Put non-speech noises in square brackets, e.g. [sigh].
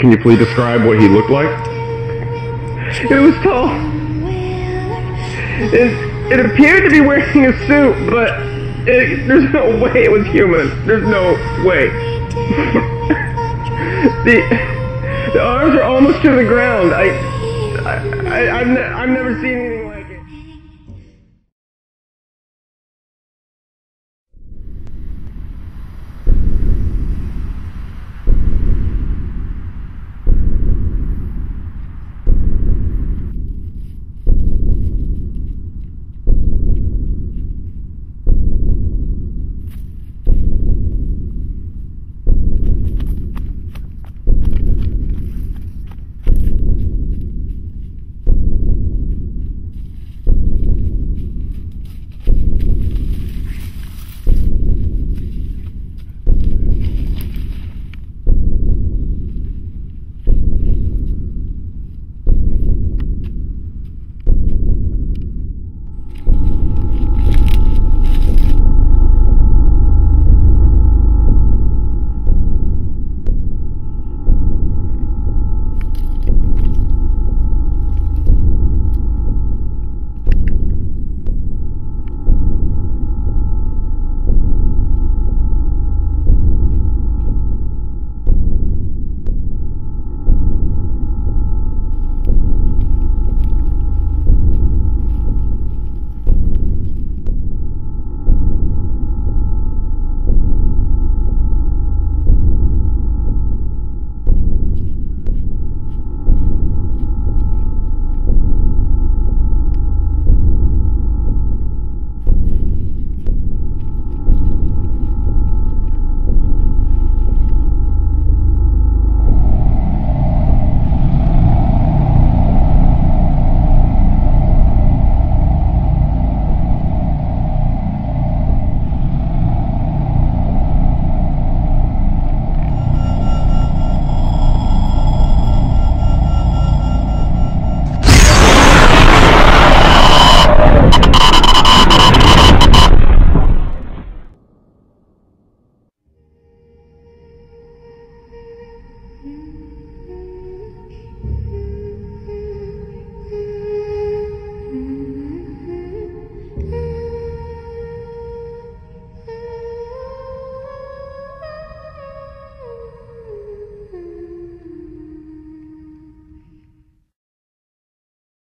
Can you please describe what he looked like? It was tall. It, it appeared to be wearing a suit, but it, there's no way it was human. There's no way. [laughs] the the arms are almost to the ground. I, I, I I've, ne- I've never seen anything. like